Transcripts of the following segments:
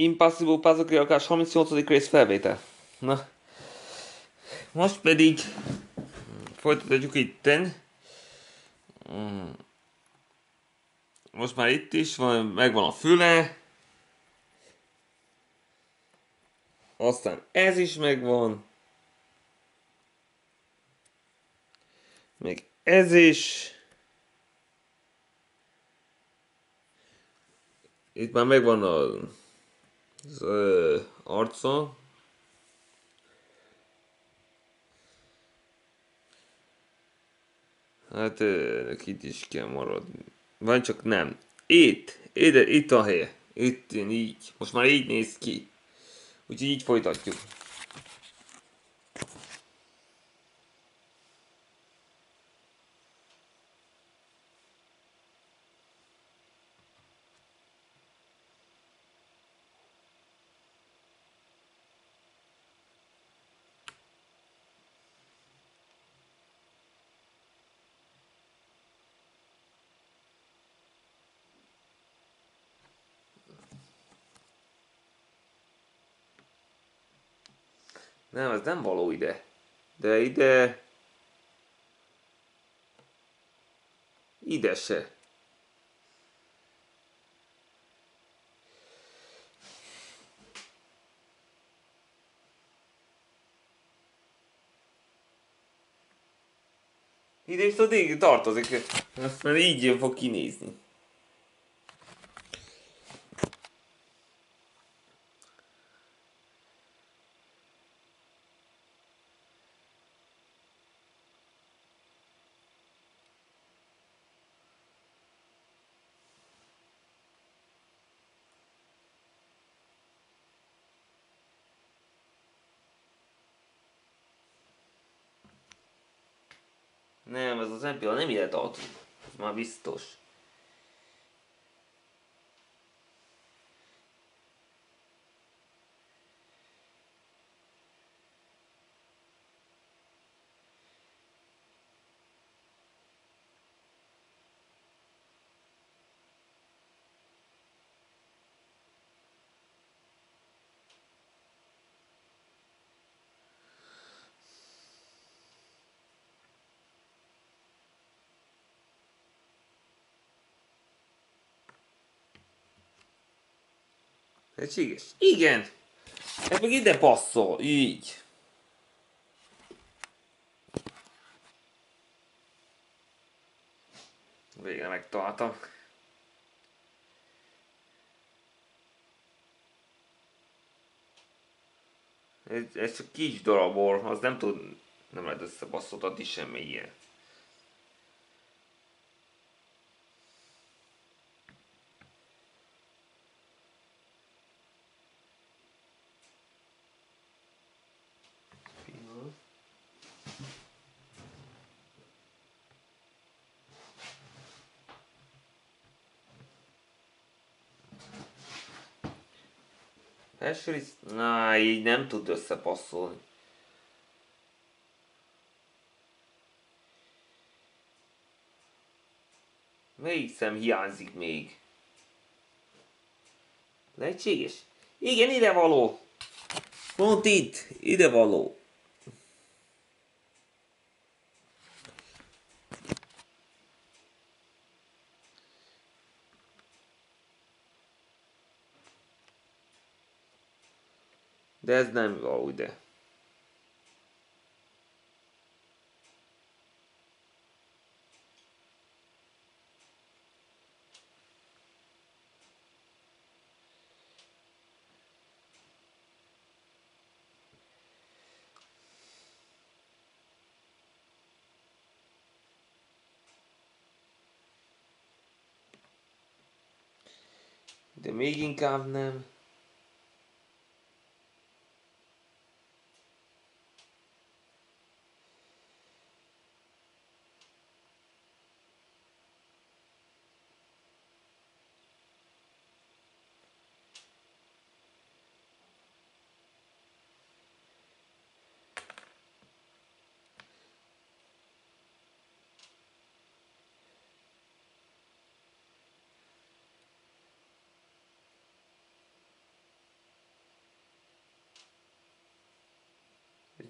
Impossible Puzzle Kirakás 38. rész felvétel. Na, most pedig folytatjuk itten. Mm. Most már itt is van, megvan a füle. Aztán ez is megvan. Még ez is. Itt már megvan a, az ö, arca. Hát ennek itt is kell maradni. Van csak nem. Itt, ide, itt a helye. Itt, így. Most már így néz ki. Úgyhogy így folytatjuk. Nem, való ide. De ide... Ide se. Ide így tartozik. Mert így fog kinézni. Nem, ez az MPA nem ide tartozik. Ez már biztos. Lehetséges? Igen! Ez meg ide passzol, így. Végre megtaláltam. Ez, ez csak kis darabor, az nem tud, nem lehet összebasszoltatni semmi ilyen. Rész? Na, így nem tud összepasszolni. Melyik szem hiányzik még? Lehetséges? Igen, ide való. Pont itt, ide való. De ez nem való ide. De még inkább nem.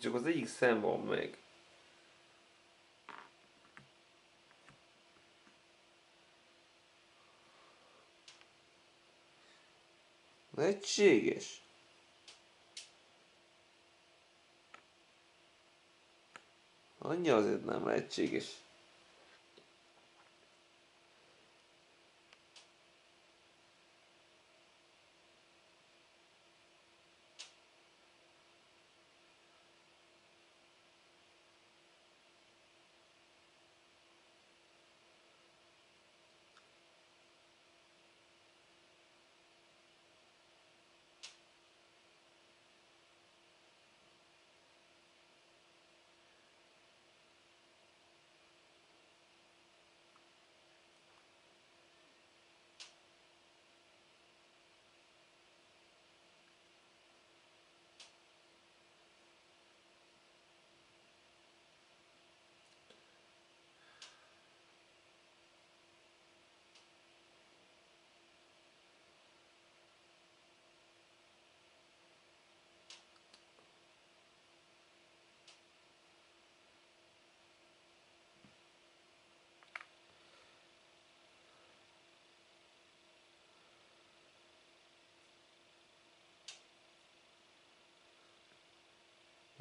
Csak az egyik szem van meg. Lehetséges. Annyi azért nem lehetséges.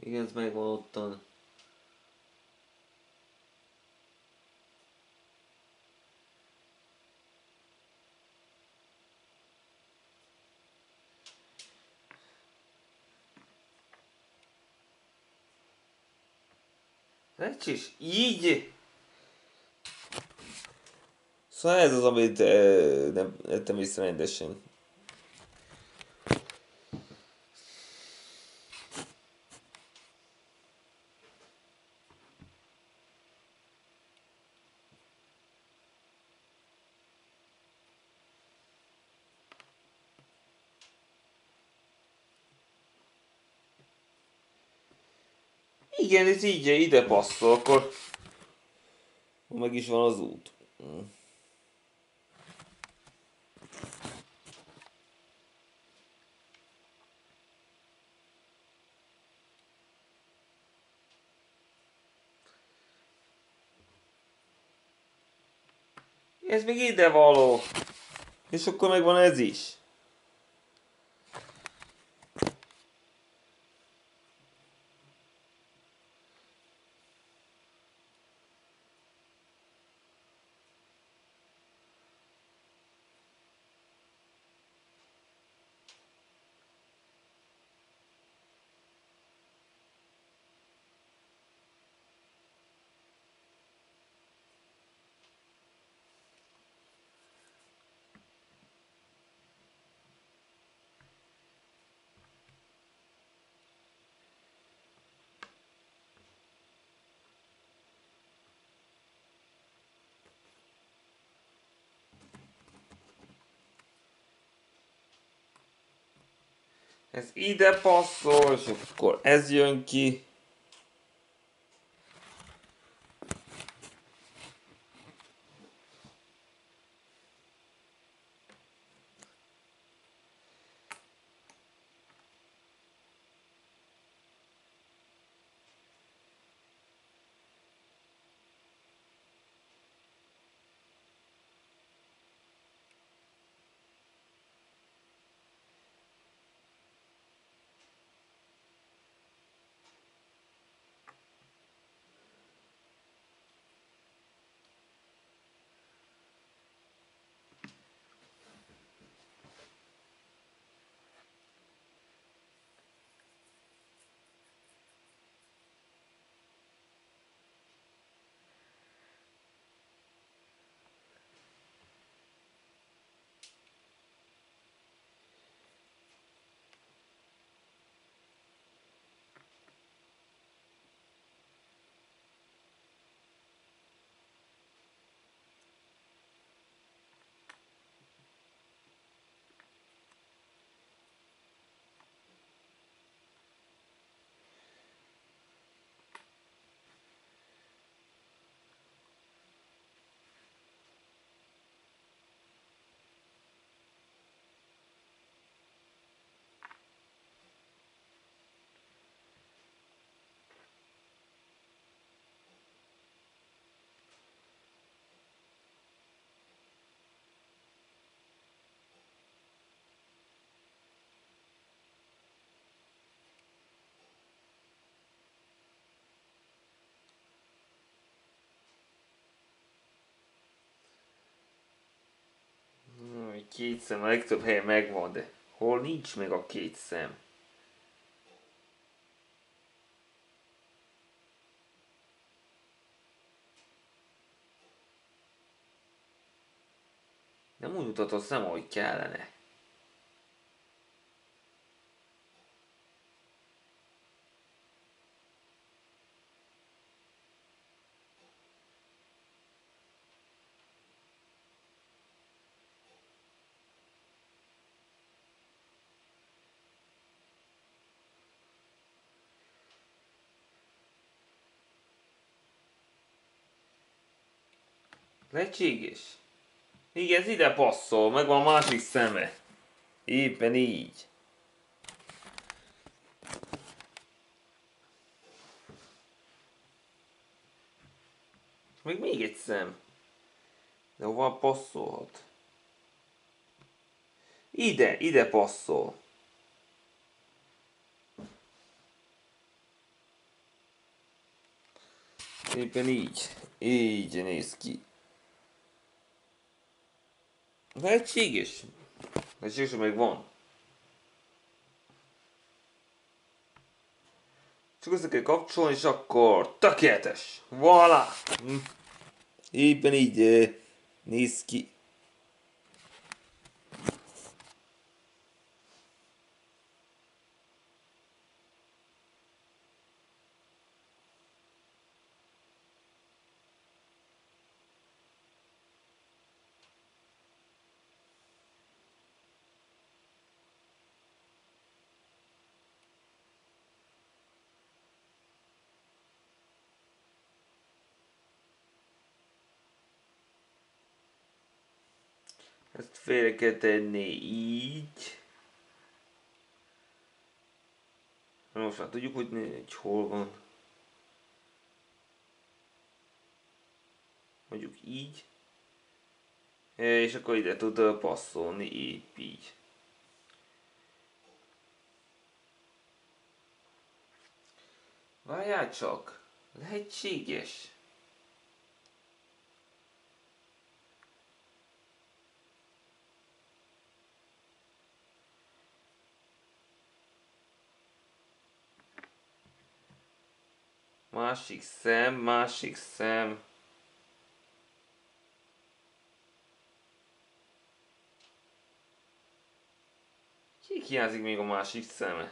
Igen, ez megvan ottan. Lehetséges? Így? Szóval ez az, amit eh, nem lettem észre rendesen. Igen, ez így ide passzol, akkor meg is van az út. Ez még ide való. És akkor meg van ez is. Ez ide passzol, és akkor ez jön ki. Két szem a legtöbb helyen megvan, de hol nincs meg a két szem? Nem úgy mutatod szem, ahogy kellene. Lehetséges? Igen, ez ide passzol, meg van a másik szeme. Éppen így. Még még egy szem. De hova passzolhat? Ide, ide passzol. Éppen így. Így néz ki. Lehetséges. Lehetséges, hogy még van. Csak össze kell kapcsolni, és akkor tökéletes. Voilà! Hm. Éppen így eh, néz ki. Ezt félre kell tenni így. Most már tudjuk, hogy, hogy hol van. Mondjuk így. És akkor ide tud passzolni épp így. Várjál csak, lehetséges. Másik szem, másik szem. Ki hiányzik még a másik szeme?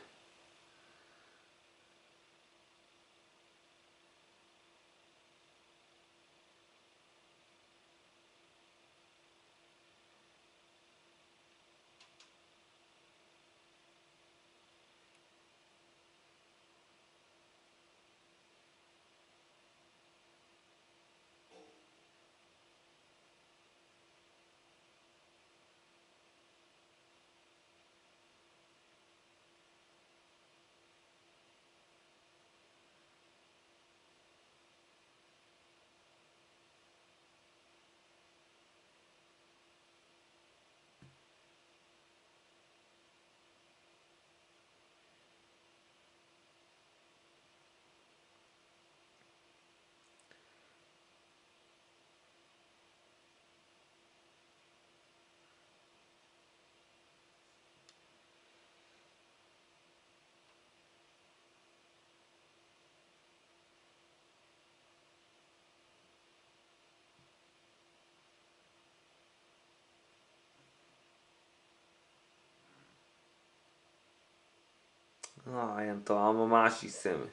Ah, nem találom a másik szem.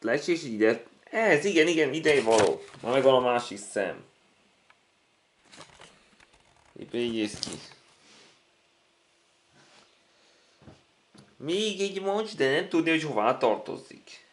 Lecsés ide. Ez, igen, igen, ide való. Na megvan a másik szem. Éppen így néz ki. Még egy mocs, de nem tudni, hogy hová tartozik.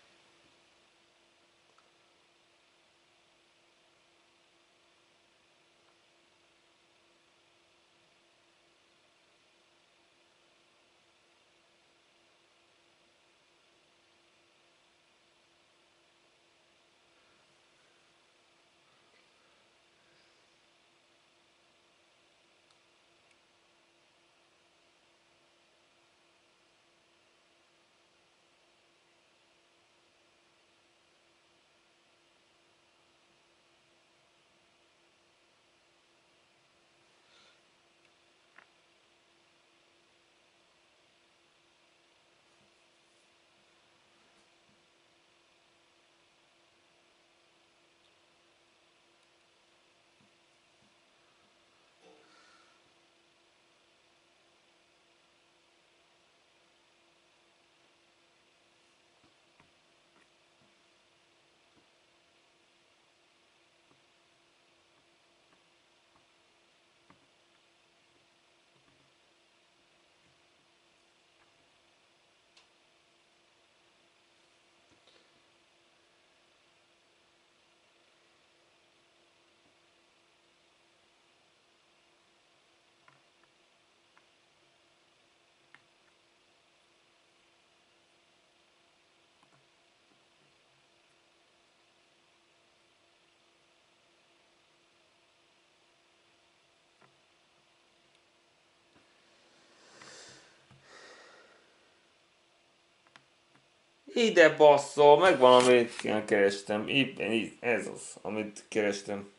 Ide basszol, megvan, amit kerestem. Éppen így, ez az, amit kerestem.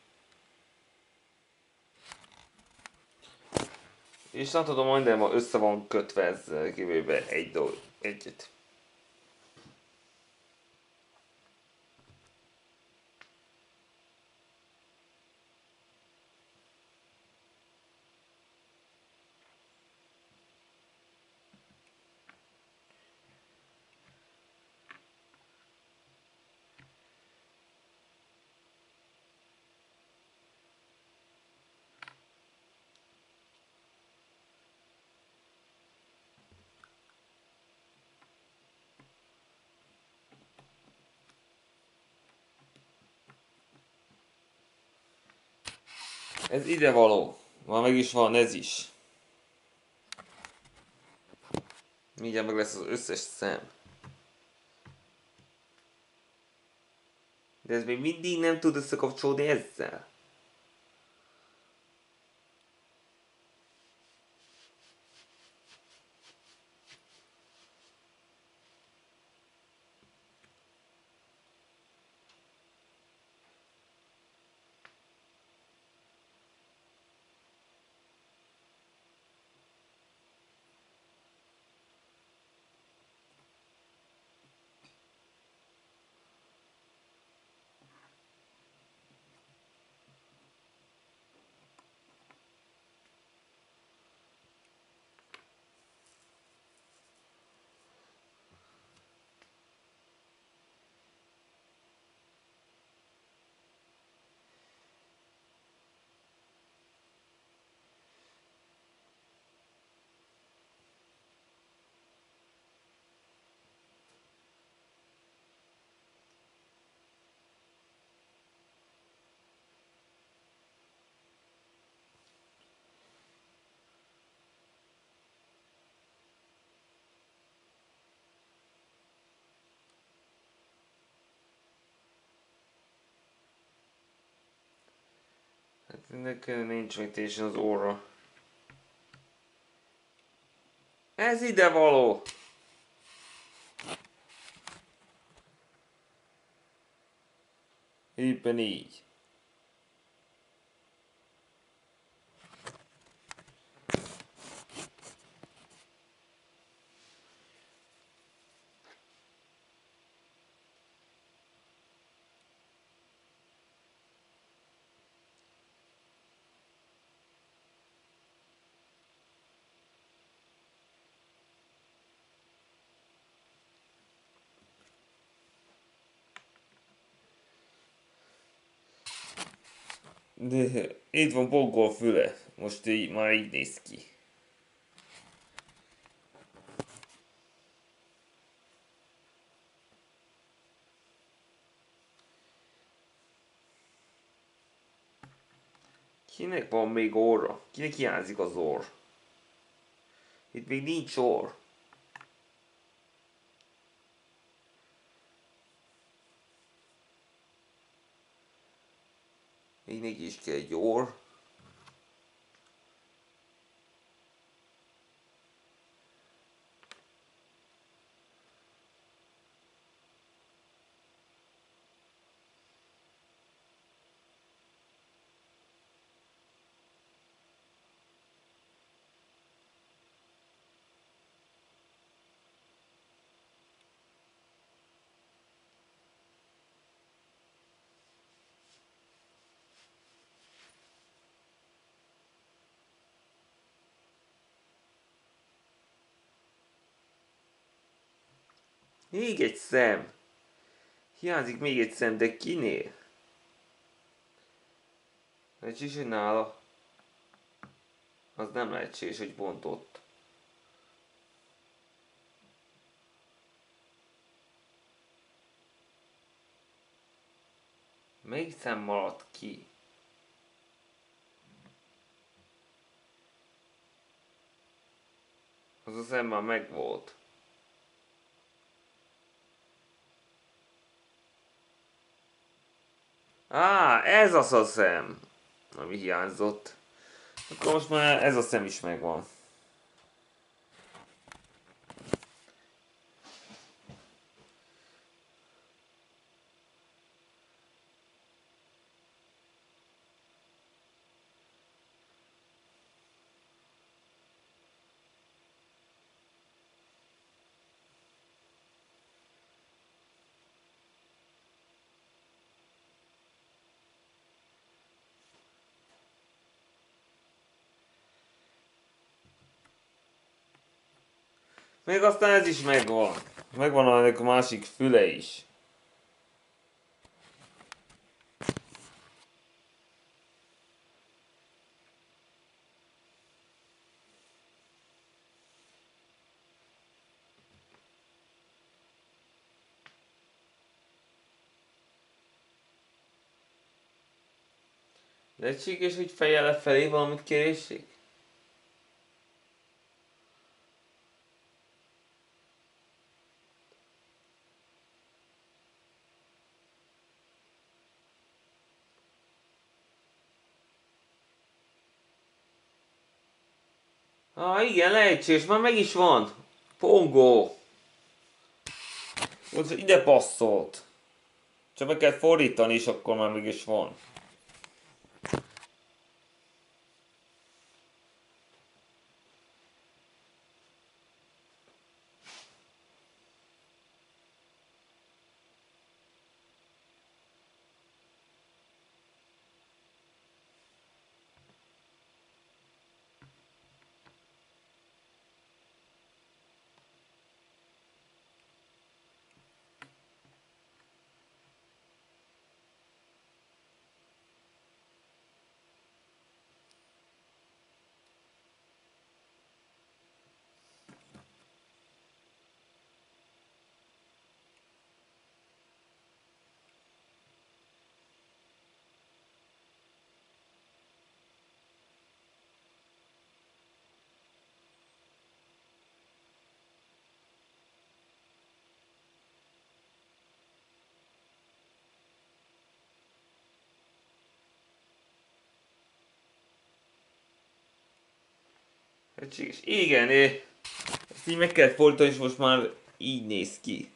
És nem tudom, minden össze van kötve ezzel, kivéve egy dolog, egyet. Ez ide való. Már meg is van ez is. Mindjárt meg lesz az összes szem. De ez még mindig nem tud összekapcsolódni ezzel. Nekem nincs megtésen az óra. Ez ide való! Éppen így. De itt van Bogol füle. Most így, már így néz ki. Kinek van még óra? Kinek hiányzik az orr? Itt még nincs orr. Még neki is kell egy orr. Még egy szem. Hiányzik még egy szem, de kinél? Hogy nála. Az nem lehetséges, hogy bontott. Melyik szem maradt ki? Az a szem már megvolt. Á, ez az a szem, ami hiányzott. Akkor most már ez a szem is megvan. Még aztán ez is megvan. Megvan ennek a másik füle is. Lehetséges, hogy fejjel lefelé valamit kéréssék? Ah, igen, lehetséges, már meg is van. Pongó. Ide passzolt. Csak meg kell fordítani, és akkor már meg is van. Lehetséges. Igen. Ezt így meg kell fordítani, és most már így néz ki.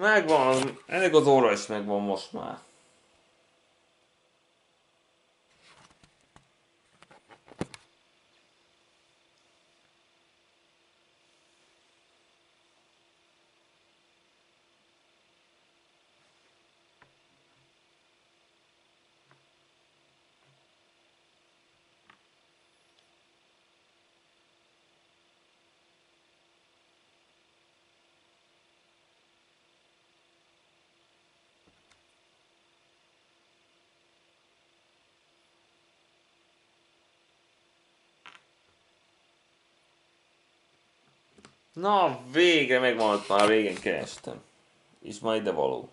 Megvan, ennek az óra is megvan most már. Na, végre megvan, már régen kerestem. És majd ide való.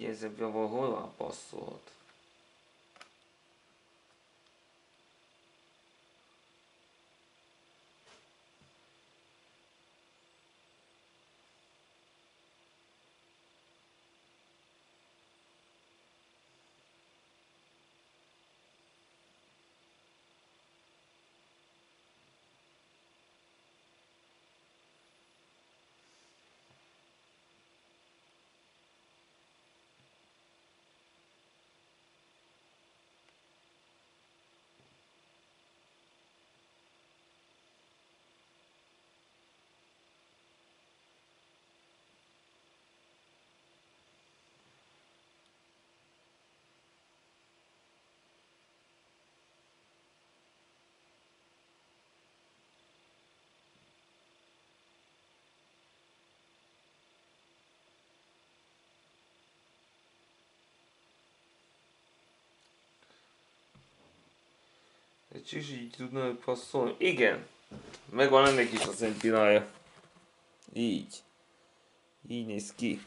Ezekben hol van passzolt? Egy is így tudna passzolni. Igen. Megvan ennek is a szentinája. Így. Így néz ki.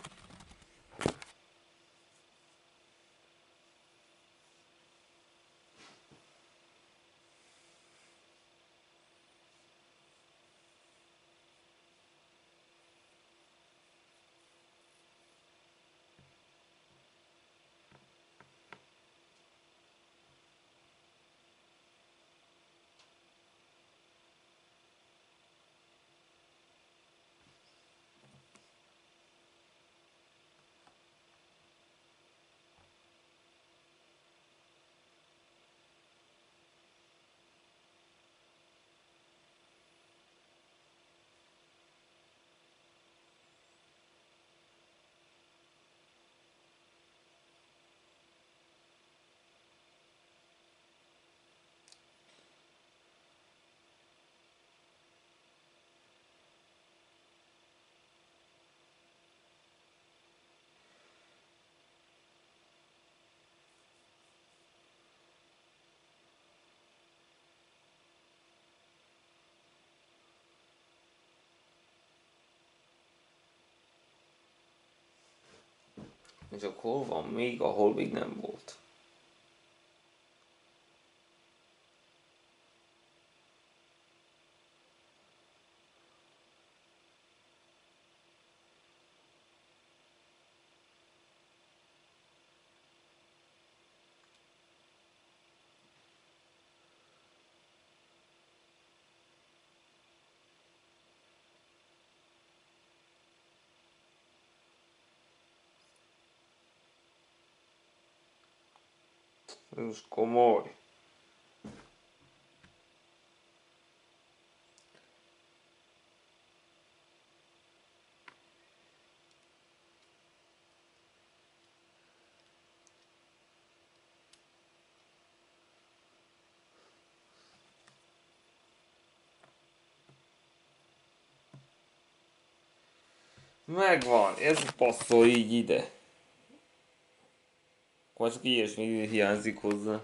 Csak hol van még, ahol még nem volt? Most komoly. Megvan, ez passzol így ide. Akkor csak ilyesmi hiányzik hozzá.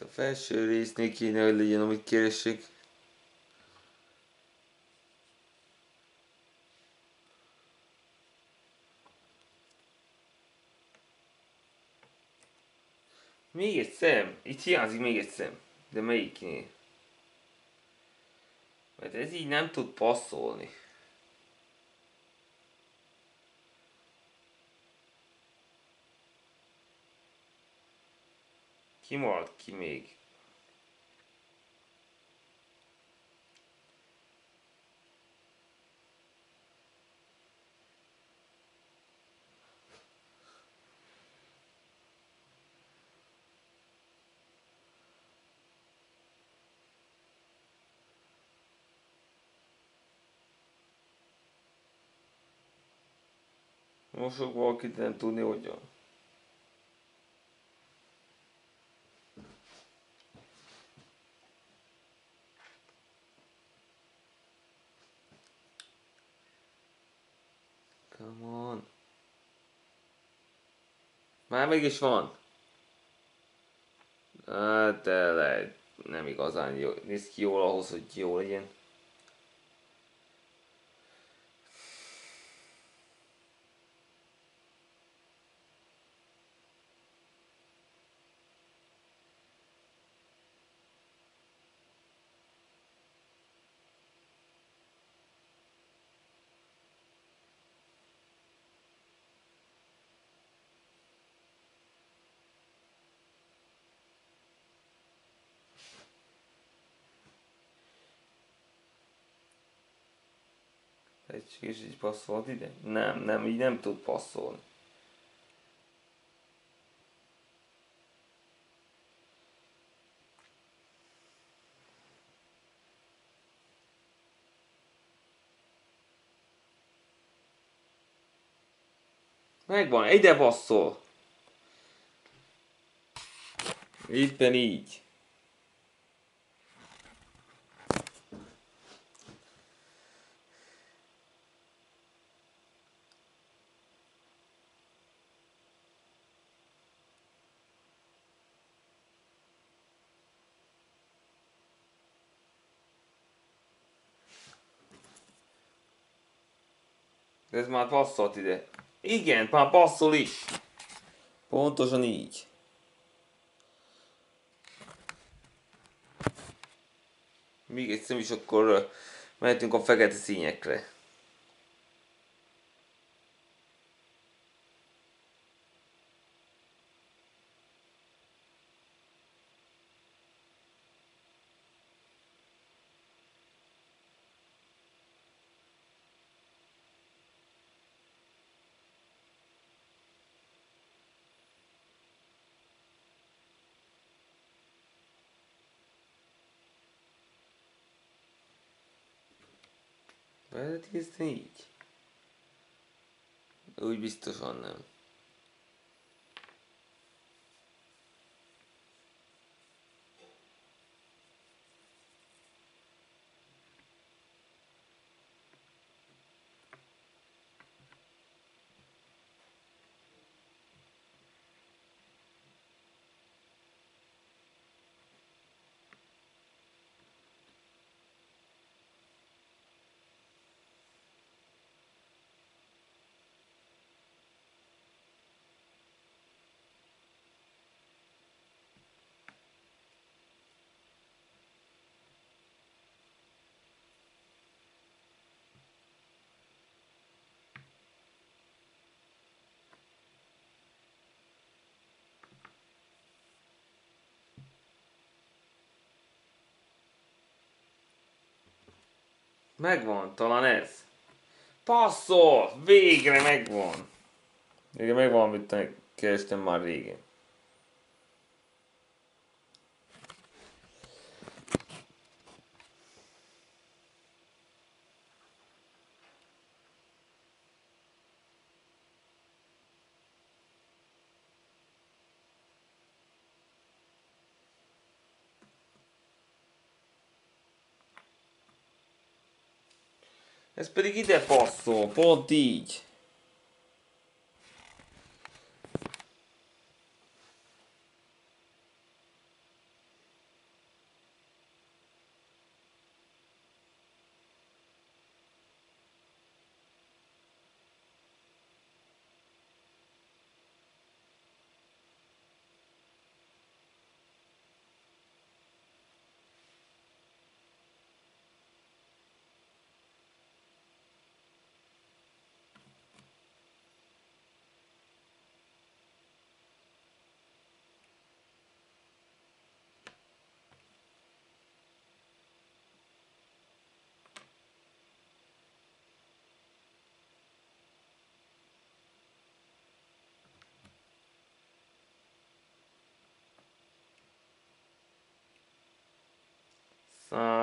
A felső résznél kéne, hogy legyen, amit keresek. Még egy szem. Itt hiányzik még egy szem. De melyiknél? Mert ez így nem tud passzolni. Ki maradt ki még? Most fog valakit nem tudni hogyan. Már mégis van. Hát te lehet. nem igazán jó, néz ki jól ahhoz, hogy jó legyen. Egy kis így passzolt ide? Nem, nem, így nem tud passzolni. Megvan, ide passzol. Éppen így. De ez már passzolt ide. Igen, már passzol is. Pontosan így. Még egyszer is akkor mehetünk a fekete színyekre. Készíteni így? Úgy biztosan nem. Megvan, talán ez. Passzol! Végre megvan! Igen, megvan, amit kerestem már régen. Ez pedig ide passzol, pont így.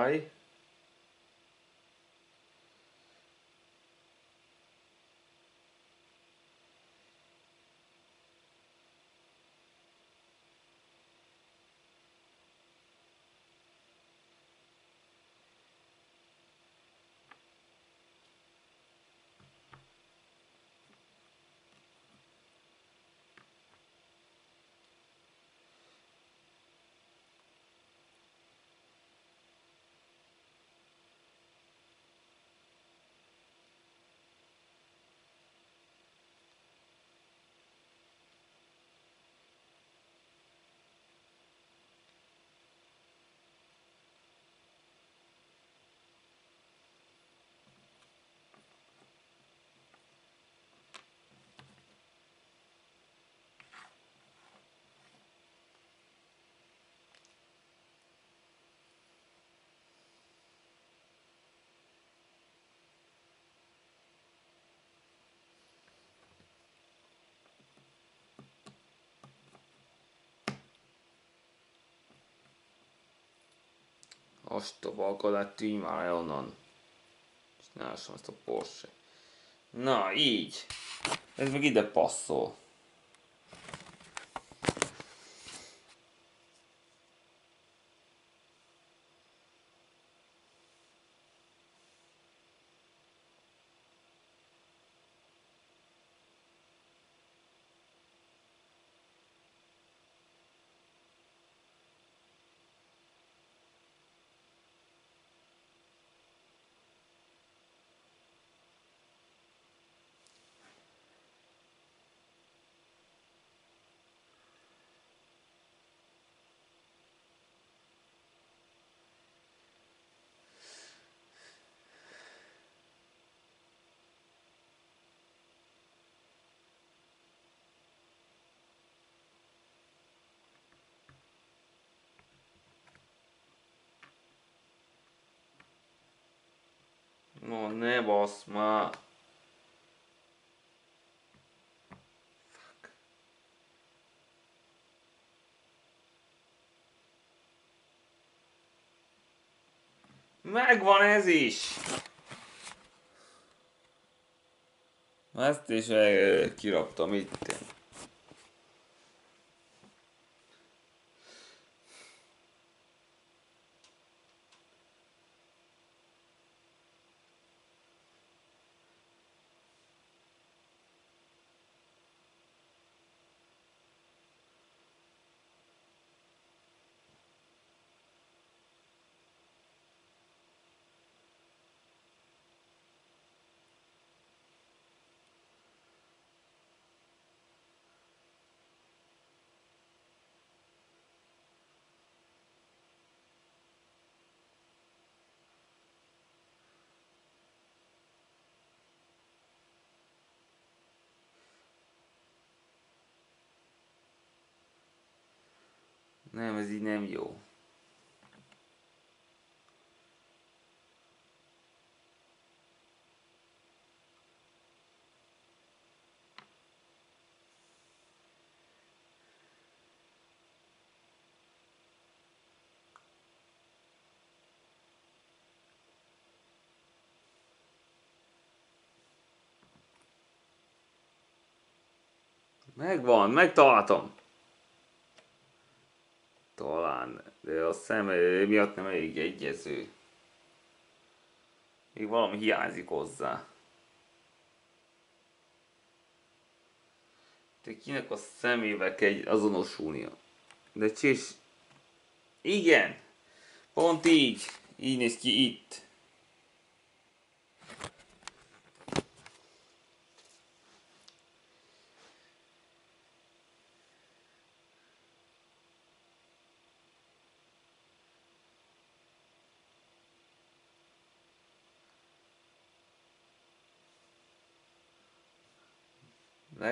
Pai, Ostoba, akkor lett tűnj már onnan. Lássam ezt a Porsche. Na, így. Ez meg ide passzol. No, ne basz már. Fuck. Megvan ez is! Ezt is eh, kiraptam itt. Nem, ez így nem jó. Megvan, megtaláltam. Talán, de a szem miatt nem elég egyező. Még valami hiányzik hozzá. De kinek a szemével kell azonosulnia? De csés... Igen! Pont így! Így néz ki itt.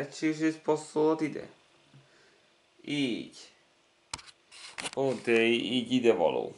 Lehetséges passzolod ide? Így. Pont így ide való.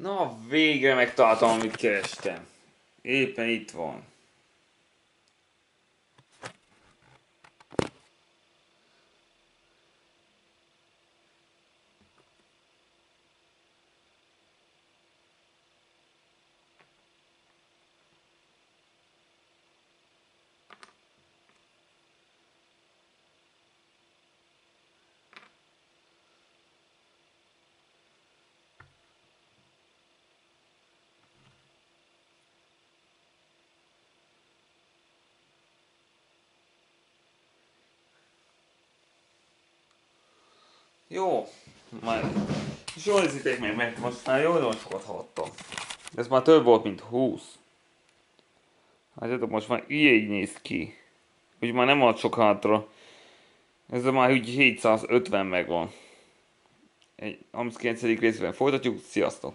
Na, végre megtaláltam, amit kerestem. Éppen itt van. Jó, és jól nézzétek meg, mert most már jó nagyon sokat hallottam. Ez már több volt, mint 20. Hát most már így, néz ki. Úgy már nem volt sok hátra. Ez már úgy 750 megvan. Egy 39. részben folytatjuk. Sziasztok!